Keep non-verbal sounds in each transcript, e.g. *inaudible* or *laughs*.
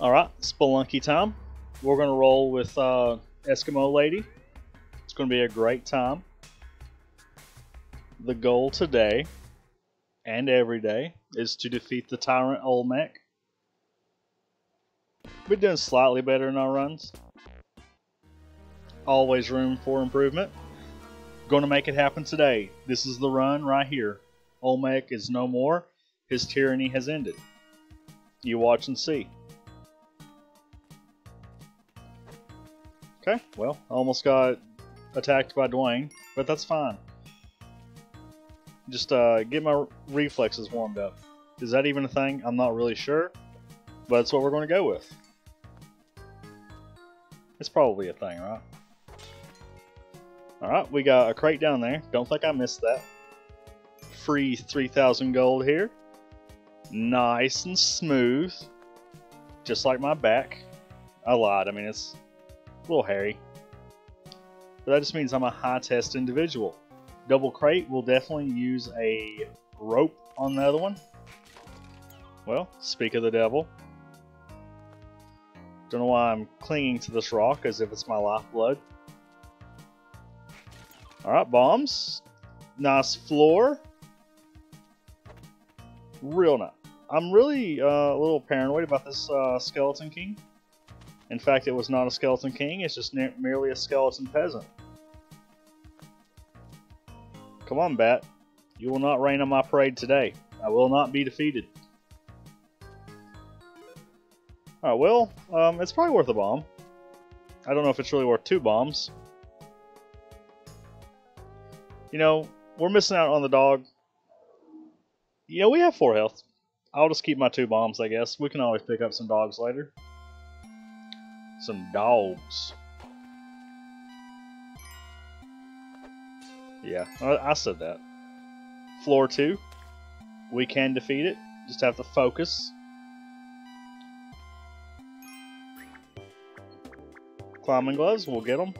Alright, Spelunky time. We're to roll with uh, Eskimo Lady. It's to be a great time. The goal today and every day is to defeat the Tyrant Olmec. We're doing slightly better in our runs. Always room for improvement. Going to make it happen today. This is the run right here. Olmec is no more. His tyranny has ended. You watch and see. Okay, well, I almost got attacked by Dwayne, but that's fine. Just uh, get my reflexes warmed up. Is that even a thing? I'm not really sure, but that's what we're going to go with. It's probably a thing, right? Alright, we got a crate down there. Don't think I missed that. Free 3,000 gold here. Nice and smooth. Just like my back. I lied. I mean, it's little hairy. But that just means I'm a high test individual. Double crate will definitely use a rope on the other one. Well, speak of the devil. Don't know why I'm clinging to this rock as if it's my lifeblood. Alright, bombs. Nice floor. Real nice. I'm really uh, a little paranoid about this uh, Skeleton King. In fact, it was not a Skeleton King, it's just merely a Skeleton Peasant. Come on, Bat. You will not rain on my parade today. I will not be defeated. Alright, well, um, it's probably worth a bomb. I don't know if it's really worth two bombs. You know, we're missing out on the dog. Know, we have four health. I'll just keep my two bombs, I guess. We can always pick up some dogs later. Some dogs. Yeah, I, I said that. Floor 2. We can defeat it. Just have to focus. Climbing gloves, we'll get them.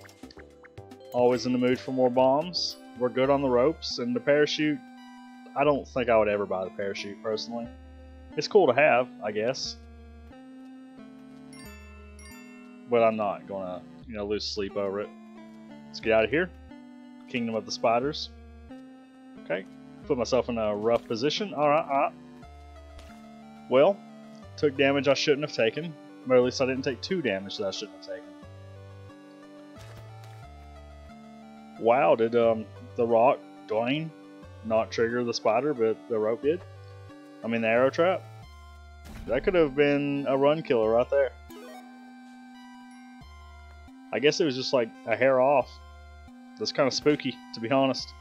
Always in the mood for more bombs. We're good on the ropes. And the parachute, I don't think I would ever buy the parachute, personally. It's cool to have, I guess. But I'm not gonna, you know, lose sleep over it. Let's get out of here. Kingdom of the Spiders. Okay, put myself in a rough position. Alright, alright. Well, took damage I shouldn't have taken. Or at least I didn't take two damage that I shouldn't have taken. Wow, did um, the rock, Dwayne, not trigger the spider, but the rope did? I mean, the arrow trap? That could have been a run killer right there. I guess it was just like a hair off. That's kind of spooky, to be honest.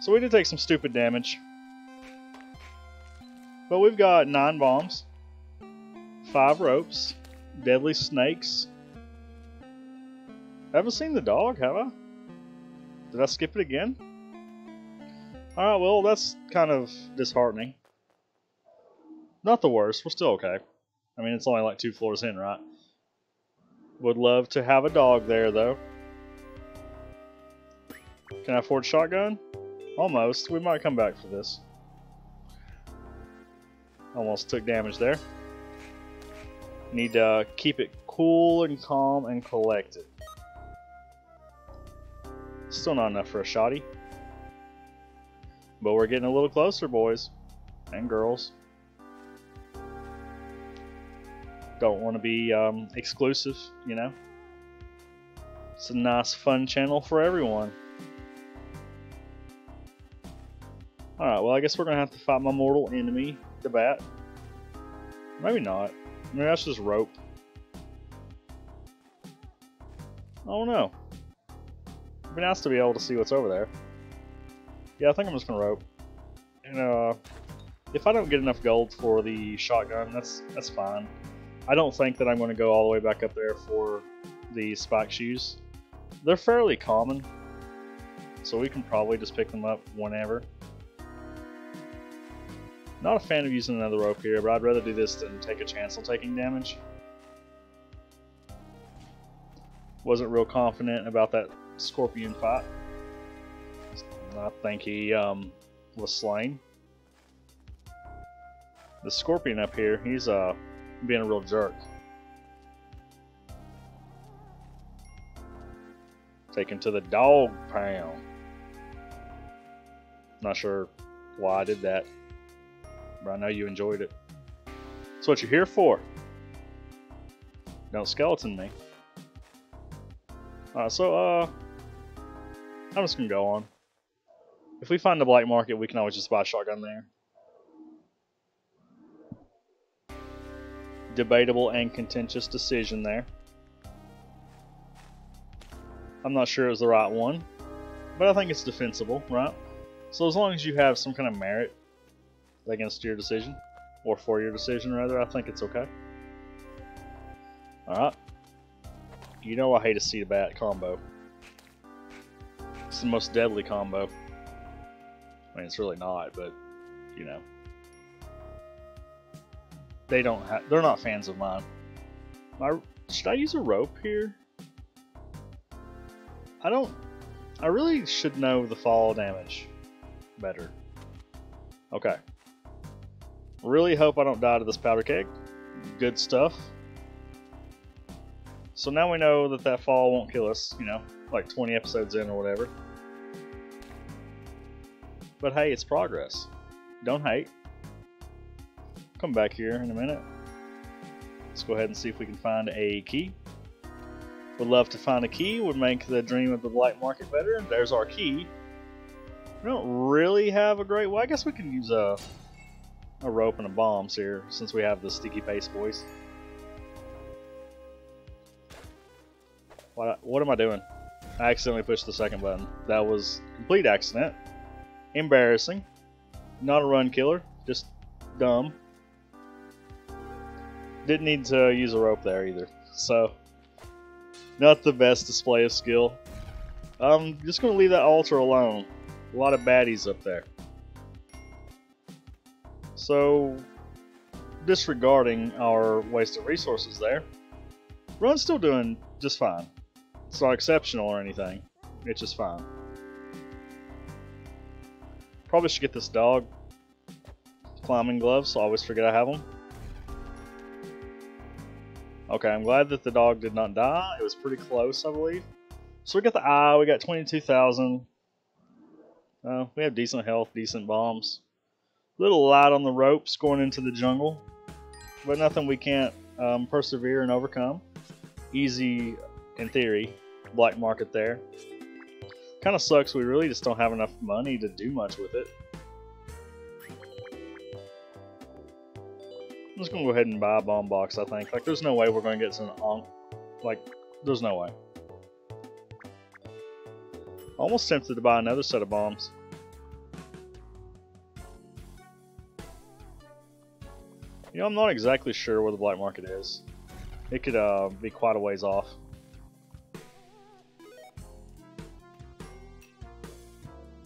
So we did take some stupid damage. But we've got nine bombs, five ropes, deadly snakes. Haven't seen the dog, have I? Did I skip it again? Alright, well, that's kind of disheartening. Not the worst, we're still okay. I mean, it's only like two floors in, right? Would love to have a dog there, though. Can I afford shotgun? Almost. We might come back for this. Almost took damage there. Need to keep it cool and calm and collected. Still not enough for a shotty. But we're getting a little closer, boys and girls. Don't want to be um, exclusive, you know. It's a nice, fun channel for everyone. Alright, well, I guess we're going to have to fight my mortal enemy, the bat. Maybe not. Maybe that's just rope. I don't know. It'd be nice to be able to see what's over there. Yeah, I think I'm just gonna rope. And uh, if I don't get enough gold for the shotgun, that's that's fine. I don't think that I'm going to go all the way back up there for the spike shoes. They're fairly common, so we can probably just pick them up whenever. Not a fan of using another rope here, but I'd rather do this than take a chance on taking damage. Wasn't real confident about that scorpion fight. I think he um, was slain. The scorpion up here, he's uh being a real jerk. Take him to the dog pound. Not sure why I did that, but I know you enjoyed it. That's what you're here for. Don't skeleton me. Alright, so, uh, I'm just gonna go on. If we find the black market, we can always just buy a shotgun there. Debatable and contentious decision there. I'm not sure it was the right one, but I think it's defensible, right? So as long as you have some kind of merit against your decision, or for your decision rather, I think it's okay. Alright. You know I hate a seed bat combo. It's the most deadly combo. I mean, it's really not, but, you know. They don't have, they're not fans of mine. My, should I use a rope here? I don't, I really should know the fall damage better. Okay. Really hope I don't die to this powder keg. Good stuff. So now we know that that fall won't kill us, you know, like 20 episodes in or whatever. But hey, it's progress. Don't hate. Come back here in a minute. Let's go ahead and see if we can find a key. Would love to find a key, would make the dream of the black market better. There's our key. We don't really have a great well, I guess we can use a a rope and a bombs here since we have the sticky paste boys. What, what am I doing? I accidentally pushed the second button. That was complete accident. Embarrassing. Not a run killer, just dumb. Didn't need to use a rope there either. So, not the best display of skill. I'm just going to leave that altar alone. A lot of baddies up there. So, disregarding our wasted resources there, Run's still doing just fine. It's not exceptional or anything. It's just fine. Probably should get this dog climbing gloves, I always forget I have them. Okay, I'm glad that the dog did not die. It was pretty close, I believe. So we got the eye, we got 22,000. Uh, we have decent health, decent bombs. Little light on the ropes going into the jungle, but nothing we can't um, persevere and overcome. Easy in theory, black market there. Kind of sucks, we really just don't have enough money to do much with it. I'm just gonna go ahead and buy a bomb box, I think. Like, there's no way we're gonna get some on. Like, there's no way. Almost tempted to buy another set of bombs. You know, I'm not exactly sure where the black market is. It could uh, be quite a ways off. I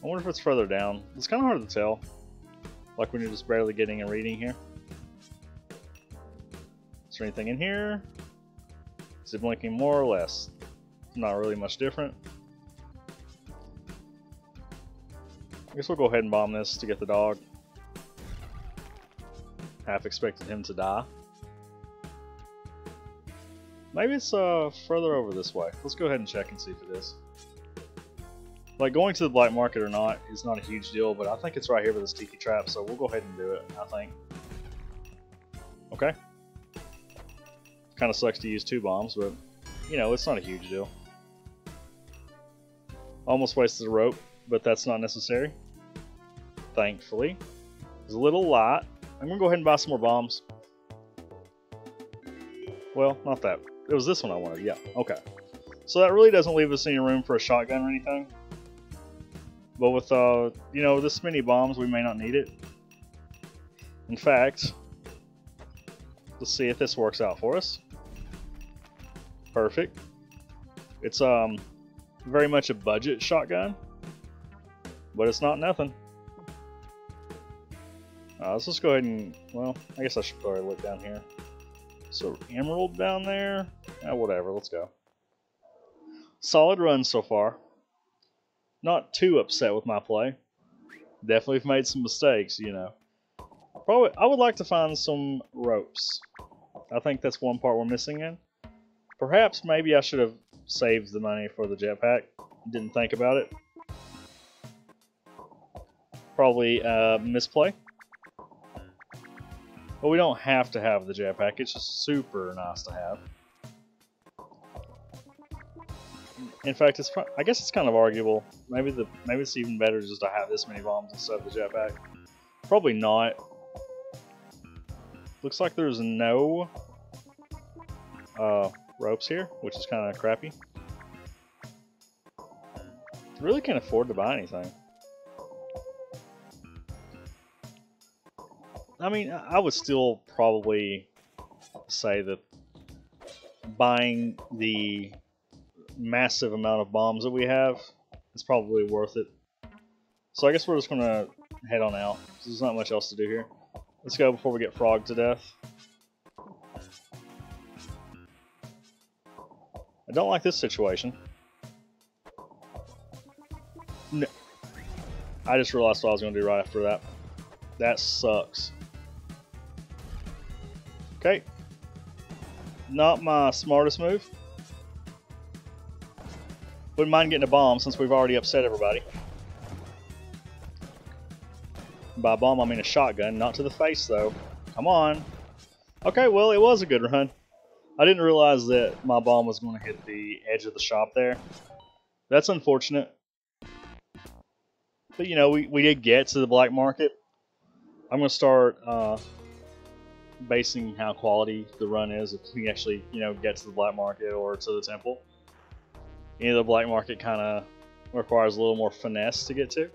wonder if it's further down. It's kind of hard to tell. Like when you're just barely getting a reading here. Anything in here? Is it blinking more or less? Not really much different. I guess we'll go ahead and bomb this to get the dog. Half expected him to die. Maybe it's uh, further over this way. Let's go ahead and check and see if it is. Like, going to the black market or not is not a huge deal, but I think it's right here with this tiki trap, so we'll go ahead and do it, I think. Okay. Kind of sucks to use two bombs, but, you know, it's not a huge deal. Almost wasted a rope, but that's not necessary. Thankfully. It's a little light. I'm going to go ahead and buy some more bombs. Well, not that. It was this one I wanted, yeah, okay. So that really doesn't leave us any room for a shotgun or anything. But with, uh, you know, this many bombs, we may not need it. In fact, let's see if this works out for us. Perfect. It's um very much a budget shotgun, but it's not nothing. Uh, let's just go ahead and, well, I guess I should probably look down here. So, Emerald down there? Eh, whatever, let's go. Solid run so far. Not too upset with my play. Definitely made some mistakes, you know. Probably, I would like to find some ropes. I think that's one part we're missing in. Perhaps maybe I should have saved the money for the jetpack. Didn't think about it. Probably uh, misplay. But we don't have to have the jetpack. It's just super nice to have. In fact, it's I guess it's kind of arguable. Maybe the maybe it's even better just to have this many bombs instead of the jetpack. Probably not. Looks like there's no uh, ropes here, which is kind of crappy. Really can't afford to buy anything. I mean, I would still probably say that buying the massive amount of bombs that we have is probably worth it. So I guess we're just going to head on out. There's not much else to do here. Let's go before we get frogged to death. I don't like this situation. No. I just realized what I was going to do right after that. That sucks. Okay. Not my smartest move. Wouldn't mind getting a bomb since we've already upset everybody. By bomb, I mean a shotgun. Not to the face, though. Come on. Okay, well, it was a good run. I didn't realize that my bomb was going to hit the edge of the shop there. That's unfortunate. But, you know, we, we did get to the black market. I'm going to start uh, basing how quality the run is if we actually, you know, get to the black market or to the temple. You the black market kind of requires a little more finesse to get to.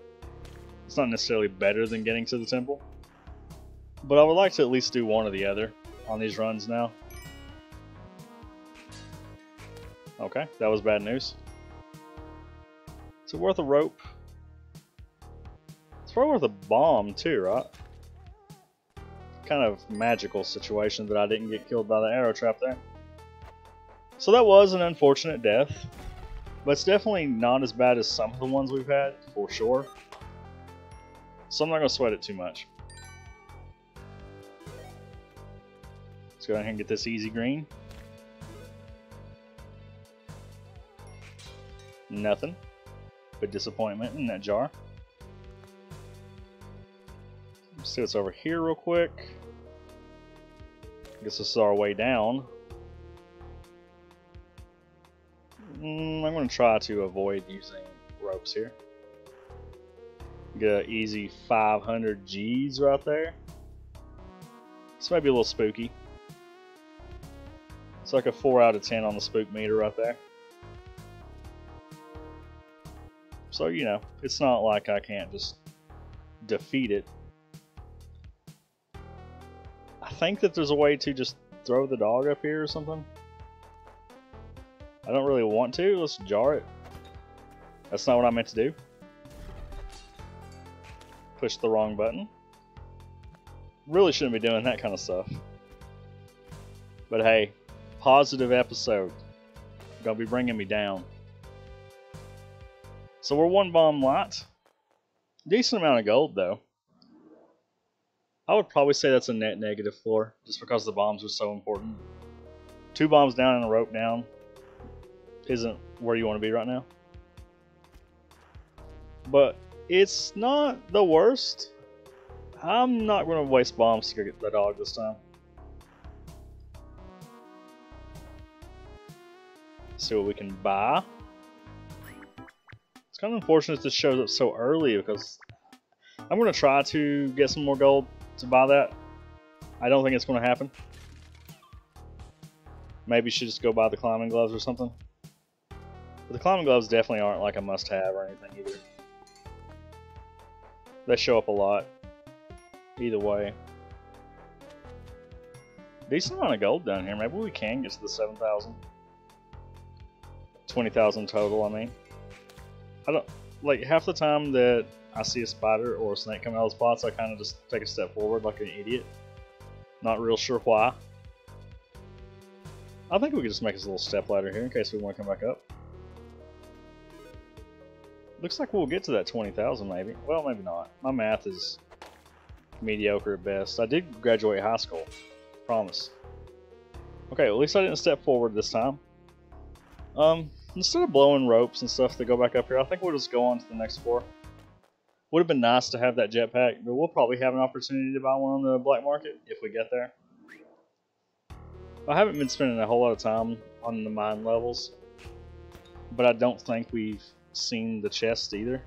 It's not necessarily better than getting to the temple. But I would like to at least do one or the other on these runs now. Okay, that was bad news. Is it worth a rope? It's probably worth a bomb too, right? Kind of magical situation that I didn't get killed by the arrow trap there. So that was an unfortunate death. But it's definitely not as bad as some of the ones we've had, for sure. So I'm not going to sweat it too much. Let's go ahead and get this easy green. Nothing but disappointment in that jar. Let's see what's over here real quick. I guess this is our way down. Mm, I'm going to try to avoid using ropes here. Get easy 500 G's right there. This might be a little spooky. It's like a 4 out of 10 on the spook meter right there. So, you know, it's not like I can't just defeat it. I think that there's a way to just throw the dog up here or something. I don't really want to. Let's jar it. That's not what I meant to do. Push the wrong button. Really shouldn't be doing that kind of stuff. But hey, positive episode. Gonna be bringing me down. So we're one bomb light. Decent amount of gold though. I would probably say that's a net negative floor, just because the bombs are so important. Two bombs down and a rope down isn't where you want to be right now. But it's not the worst. I'm not going to waste bombs to get the dog this time. See what we can buy. It's kind of unfortunate this shows up so early because I'm going to try to get some more gold to buy that. I don't think it's going to happen. Maybe should just go buy the climbing gloves or something. But the climbing gloves definitely aren't like a must-have or anything either. They show up a lot. Either way. Decent amount of gold down here. Maybe we can get to the 7,000. 20,000 total, I mean. I don't... Like, half the time that I see a spider or a snake come out of the spots, I kind of just take a step forward like an idiot. Not real sure why. I think we could just make this little step ladder here in case we want to come back up. Looks like we'll get to that 20,000 maybe. Well, maybe not. My math is mediocre at best. I did graduate high school. Promise. Okay, at least I didn't step forward this time. Um, instead of blowing ropes and stuff to go back up here, I think we'll just go on to the next floor. Would have been nice to have that jetpack, but we'll probably have an opportunity to buy one on the black market if we get there. I haven't been spending a whole lot of time on the mine levels, but I don't think we've seen the chest either.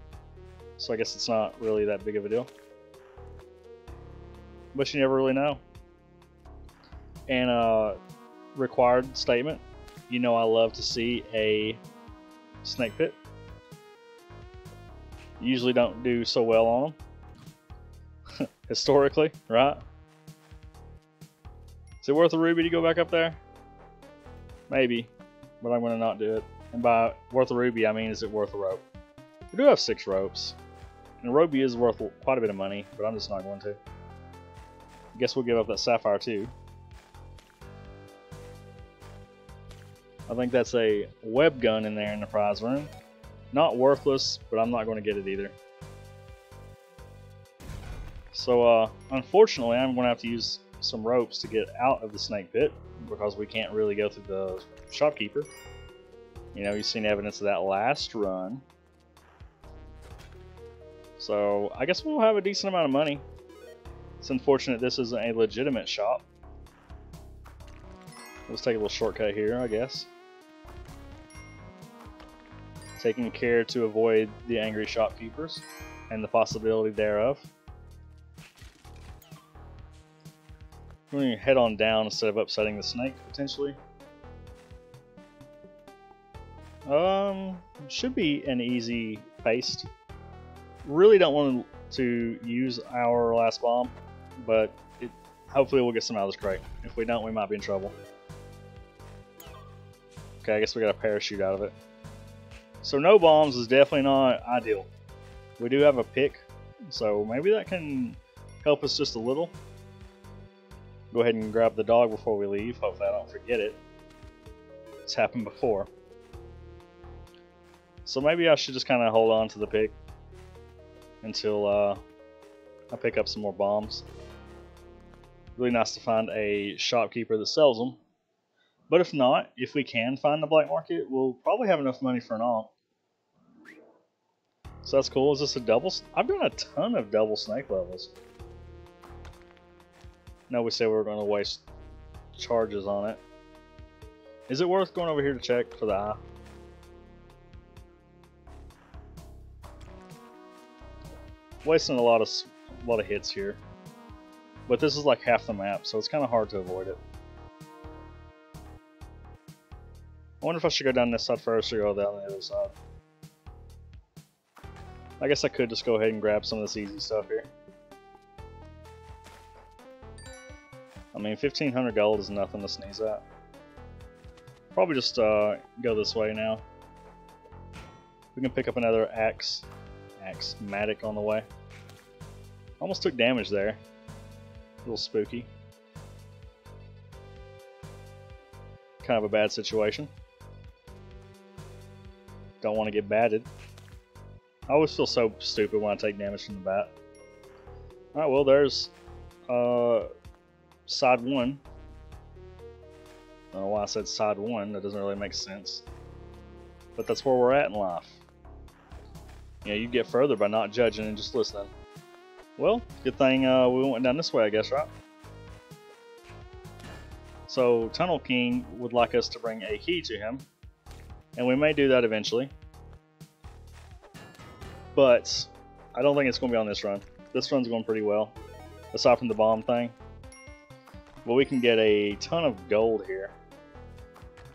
So I guess it's not really that big of a deal. But you never really know. And uh, required statement, you know I love to see a snake pit. Usually don't do so well on them. *laughs* Historically, right? Is it worth a ruby to go back up there? Maybe, but I'm going to not do it. And by worth a ruby, I mean is it worth a rope? We do have six ropes. And a ruby is worth quite a bit of money, but I'm just not going to. I guess we'll give up that sapphire too. I think that's a web gun in there in the prize room. Not worthless, but I'm not going to get it either. So, uh, unfortunately, I'm going to have to use some ropes to get out of the snake pit because we can't really go through the shopkeeper. You know, you've seen evidence of that last run. So I guess we'll have a decent amount of money. It's unfortunate this isn't a legitimate shop. Let's take a little shortcut here, I guess. Taking care to avoid the angry shopkeepers and the possibility thereof. We're going to head on down instead of upsetting the snake, potentially. Um, should be an easy paste. Really don't want to use our last bomb, but it, hopefully we'll get some out of this crate. If we don't, we might be in trouble. Okay, I guess we got a parachute out of it. So no bombs is definitely not ideal. We do have a pick, so maybe that can help us just a little go ahead and grab the dog before we leave. Hopefully I don't forget it. It's happened before. So maybe I should just kind of hold on to the pick until uh, I pick up some more bombs. Really nice to find a shopkeeper that sells them. But if not, if we can find the black market, we'll probably have enough money for an alt. So that's cool. Is this a double? I've got a ton of double snake levels. No, we said we were going to waste charges on it. Is it worth going over here to check for the eye? Wasting a lot of a lot of hits here, but this is like half the map, so it's kind of hard to avoid it. I wonder if I should go down this side first or go down the other side. I guess I could just go ahead and grab some of this easy stuff here. I mean, 1500 gold is nothing to sneeze at. Probably just uh, go this way now. We can pick up another axe, axe matic on the way. Almost took damage there. A little spooky. Kind of a bad situation. Don't want to get batted. I always feel so stupid when I take damage from the bat. Alright, well there's uh, side one. I don't know why I said side one, that doesn't really make sense. But that's where we're at in life. You you get further by not judging and just listening. Well, good thing uh, we went down this way, I guess, right? So, Tunnel King would like us to bring a key to him, and we may do that eventually. But I don't think it's going to be on this run. This run's going pretty well, aside from the bomb thing. Well, we can get a ton of gold here.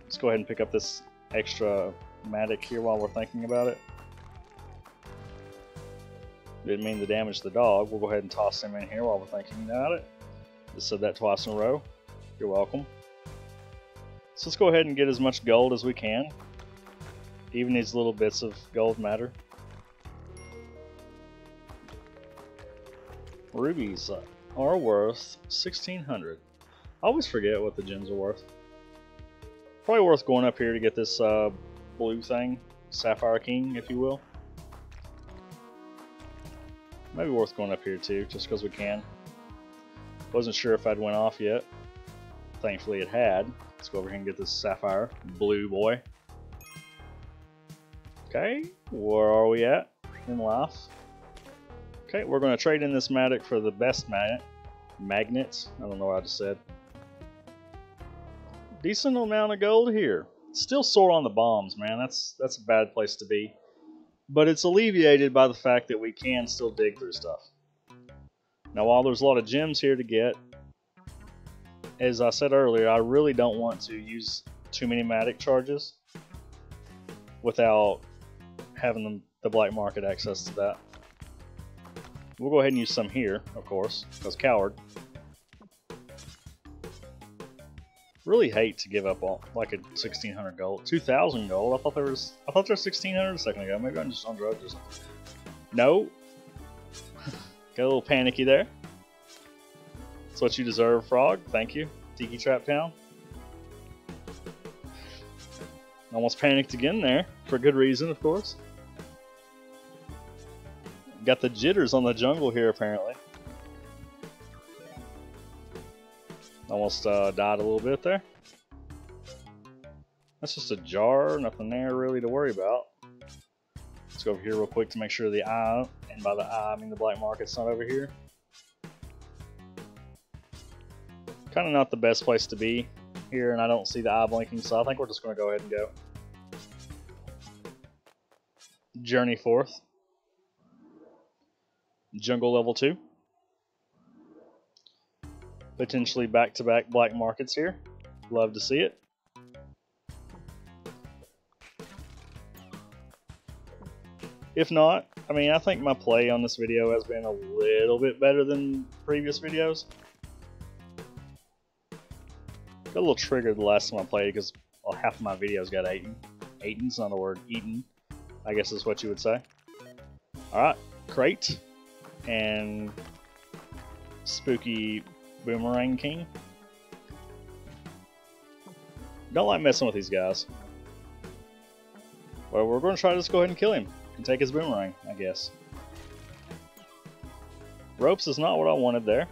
Let's go ahead and pick up this extra matic here while we're thinking about it. Didn't mean to damage the dog. We'll go ahead and toss him in here while we're thinking about it. Just said that twice in a row. You're welcome. So let's go ahead and get as much gold as we can. Even these little bits of gold matter. Rubies are worth 1600 I always forget what the gems are worth. Probably worth going up here to get this uh, blue thing, Sapphire King, if you will. Maybe worth going up here too, just because we can. Wasn't sure if I'd went off yet. Thankfully it had. Let's go over here and get this sapphire blue boy. Okay, where are we at in life? Okay, we're going to trade in this Mattock for the best magnet. Magnets? I don't know what I just said. Decent amount of gold here. Still sore on the bombs, man. That's that's a bad place to be. But it's alleviated by the fact that we can still dig through stuff. Now, while there's a lot of gems here to get, as I said earlier, I really don't want to use too many Mattock charges without having the, the black market access to that. We'll go ahead and use some here, of course, because coward. Really hate to give up on like a 1600 gold, 2000 gold. I thought there was, I thought there was 1600 a second ago. Maybe I'm just on drugs or something. No. *laughs* Got a little panicky there. That's what you deserve, Frog. Thank you, Tiki Trap Town. Almost panicked again there, for a good reason, of course. Got the jitters on the jungle here, apparently. Almost uh, died a little bit there. That's just a jar, nothing there really to worry about. Let's go over here real quick to make sure the eye, and by the eye I mean the black market's not over here. Kind of not the best place to be here, and I don't see the eye blinking, so I think we're just going to go ahead and go. Journey forth. Jungle level 2. Potentially back-to-back -back black markets here. Love to see it. If not, I mean, I think my play on this video has been a little bit better than previous videos. Got a little triggered the last time I played because well, half of my videos got eaten. Eaten's not a word, eaten, I guess is what you would say. Alright, crate and spooky boomerang king. Don't like messing with these guys. Well, we're going to try to just go ahead and kill him and take his boomerang, I guess. Ropes is not what I wanted there.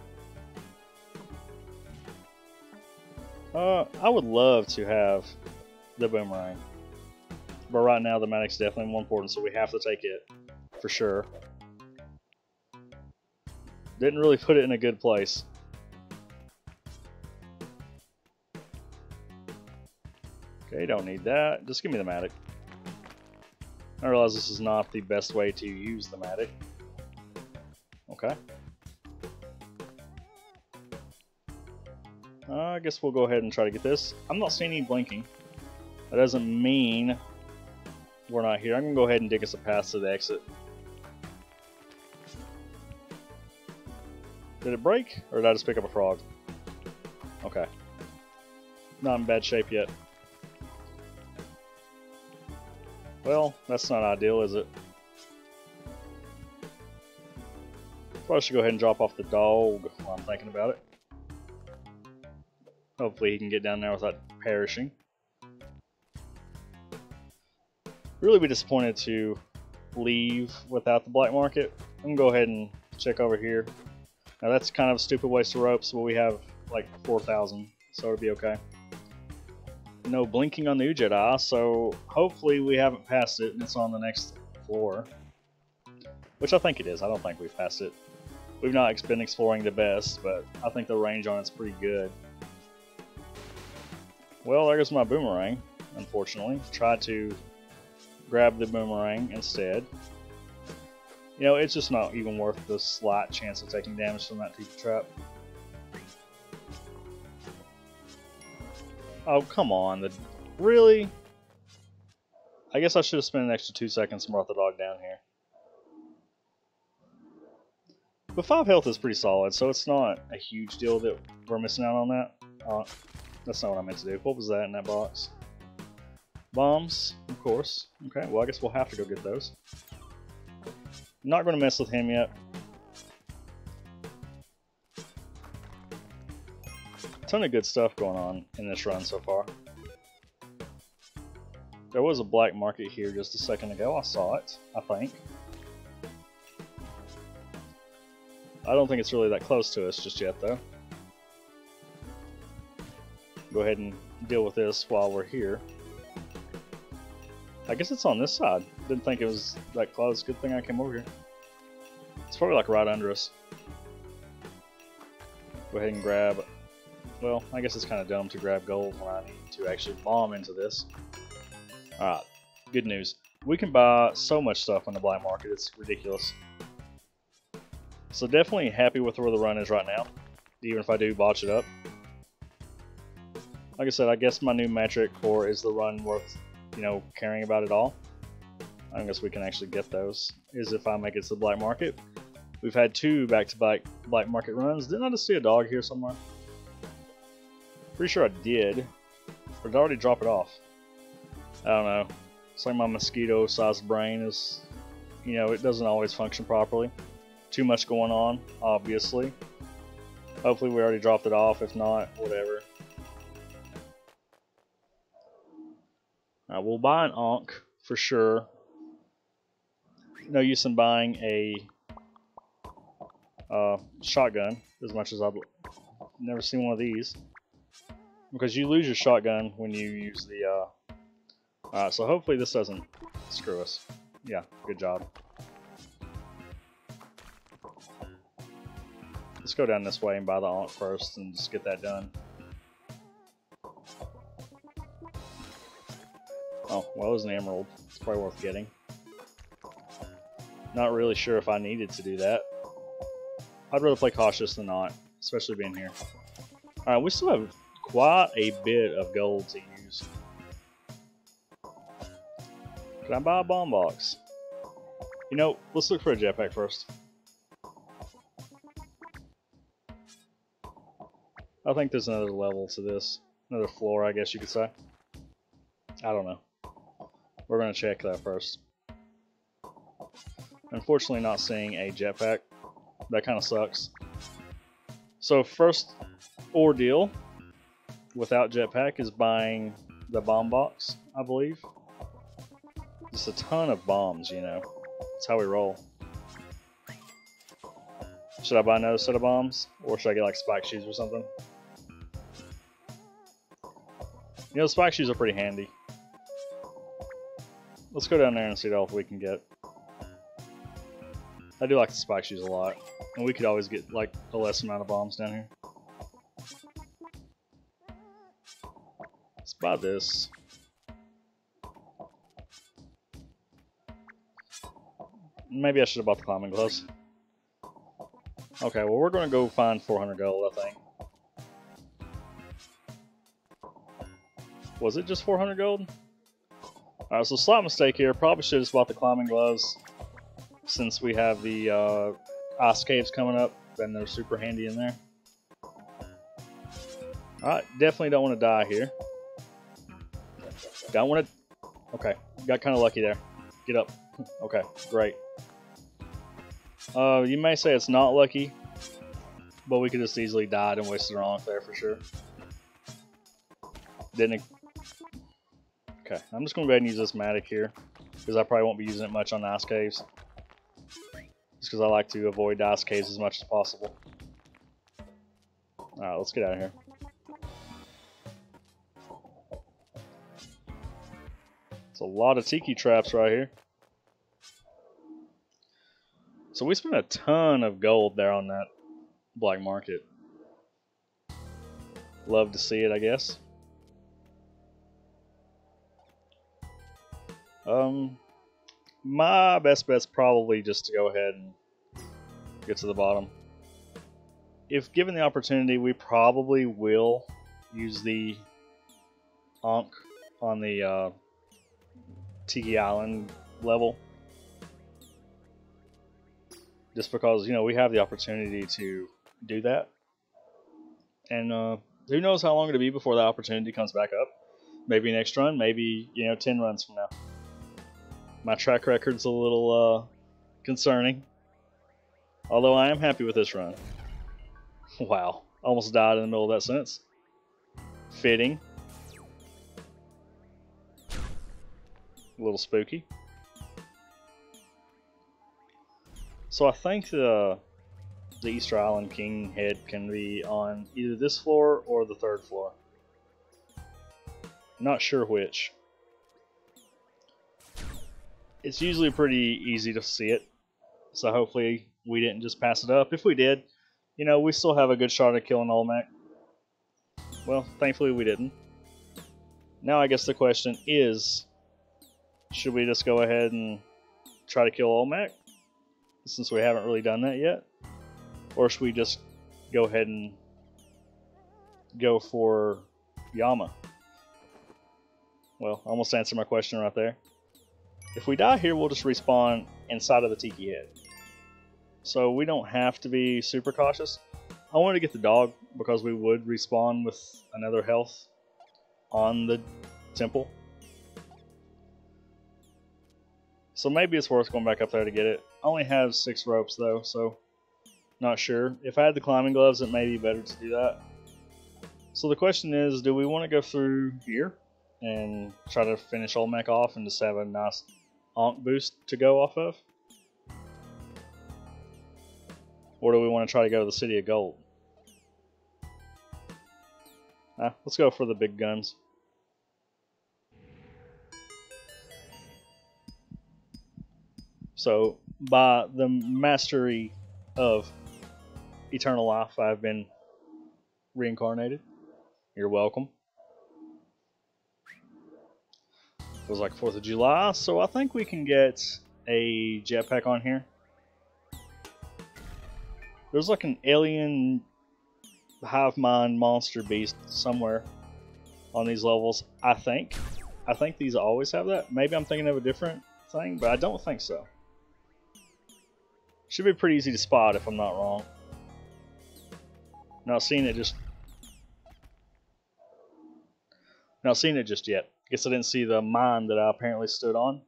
Uh, I would love to have the boomerang. But right now the Mattock's definitely more important, so we have to take it for sure. Didn't really put it in a good place. Okay, don't need that. Just give me the Mattock. I realize this is not the best way to use the Mattock. Okay. Uh, I guess we'll go ahead and try to get this. I'm not seeing any blinking. That doesn't mean we're not here. I'm going to go ahead and dig us a path to the exit. Did it break? Or did I just pick up a frog? Okay. Not in bad shape yet. Well, that's not ideal, is it? Probably should go ahead and drop off the dog while I'm thinking about it. Hopefully he can get down there without perishing. Really be disappointed to leave without the black market. I'm gonna go ahead and check over here now that's kind of a stupid waste of ropes, but we have like 4,000, so it'll be okay. No blinking on the Udjat so hopefully we haven't passed it and it's on the next floor. Which I think it is, I don't think we've passed it. We've not been exploring the best, but I think the range on it's pretty good. Well, there goes my boomerang, unfortunately. Tried to grab the boomerang instead. You know, it's just not even worth the slight chance of taking damage from that Tiki Trap. Oh, come on. The Really? I guess I should have spent an extra two seconds and brought the dog down here. But 5 health is pretty solid, so it's not a huge deal that we're missing out on that. Uh, that's not what I meant to do. What was that in that box? Bombs, of course. Okay, well I guess we'll have to go get those. Not going to mess with him yet. Ton of good stuff going on in this run so far. There was a black market here just a second ago. I saw it, I think. I don't think it's really that close to us just yet, though. Go ahead and deal with this while we're here. I guess it's on this side. Didn't think it was that close. Good thing I came over here. It's probably like right under us. Go ahead and grab... Well, I guess it's kind of dumb to grab gold when I need to actually bomb into this. Alright, good news. We can buy so much stuff on the black market, it's ridiculous. So definitely happy with where the run is right now, even if I do botch it up. Like I said, I guess my new metric for is the run worth, you know, caring about at all. I guess we can actually get those, is if I make it to the black market. We've had two back-to-back -back black market runs. Didn't I just see a dog here somewhere? Pretty sure I did. Or did I already drop it off? I don't know. It's like my mosquito-sized brain is, you know, it doesn't always function properly. Too much going on, obviously. Hopefully we already dropped it off. If not, whatever. we'll buy an Ankh for sure. No use in buying a uh, shotgun as much as I've never seen one of these. Because you lose your shotgun when you use the... Uh... Alright, so hopefully this doesn't screw us. Yeah, good job. Let's go down this way and buy the Ankh first and just get that done. Oh, well, it was an emerald. It's probably worth getting. Not really sure if I needed to do that. I'd rather play cautious than not, especially being here. Alright, we still have quite a bit of gold to use. Can I buy a bomb box? You know, let's look for a jetpack first. I think there's another level to this. Another floor, I guess you could say. I don't know. We're going to check that first. Unfortunately not seeing a jetpack. That kind of sucks. So first ordeal without jetpack is buying the bomb box, I believe. Just a ton of bombs, you know. That's how we roll. Should I buy another set of bombs? Or should I get like spike shoes or something? You know, spike shoes are pretty handy. Let's go down there and see what else we can get. I do like the spike shoes a lot. And we could always get like a less amount of bombs down here. Buy this. Maybe I should have bought the climbing gloves. Okay, well we're to go find 400 gold, I think. Was it just 400 gold? Alright, so slight mistake here. Probably should have just bought the climbing gloves since we have the uh, ice caves coming up. Then they're super handy in there. Alright, definitely don't want to die here. Don't want to... Okay, got kind of lucky there. Get up. okay, great. Uh, you may say it's not lucky, but we could just easily died and wasted our on there for sure. Didn't Okay, I'm just going to go ahead and use this Mattock here, because I probably won't be using it much on ice caves. Just because I like to avoid ice caves as much as possible. Alright, let's get out of here. A lot of tiki traps right here. So we spent a ton of gold there on that black market. Love to see it, I guess. Um, my best bet's probably just to go ahead and get to the bottom. If given the opportunity, we probably will use the Ankh on the uh, Tiki Island level. Just because, you know, we have the opportunity to do that. And uh, who knows how long it'll be before that opportunity comes back up. Maybe next run, maybe, you know, 10 runs from now my track record's a little uh, concerning. Although I am happy with this run. *laughs* Wow, almost died in the middle of that sentence. Fitting. A little spooky. So I think the the Easter Island King head can be on either this floor or the third floor. Not sure which. It's usually pretty easy to see it, so hopefully we didn't just pass it up. If we did, you know, we still have a good shot at killing Olmec. Well, thankfully we didn't. Now I guess the question is, should we just go ahead and try to kill Olmec? Since we haven't really done that yet. Or should we just go ahead and go for Yama? Well, almost answered my question right there. If we die here, we'll just respawn inside of the Tiki Head. So we don't have to be super cautious. I wanted to get the dog because we would respawn with another health on the temple. So maybe it's worth going back up there to get it. I only have six ropes though, so not sure. If I had the climbing gloves, it may be better to do that. So the question is, do we want to go through here and try to finish Olmec off and just have a nice Ankh boost to go off of? Or do we want to try to go to the City of Gold? Ah, let's go for the big guns. So, by the mastery of eternal life, I've been reincarnated. You're welcome. It was like 4th of July, so I think we can get a jetpack on here. There's like an alien hive mind monster beast somewhere on these levels, I think. I think these always have that. Maybe I'm thinking of a different thing, but I don't think so. Should be pretty easy to spot if I'm not wrong. Not seeing it just... Not seeing it just yet. Guess I didn't see the mine that I apparently stood on.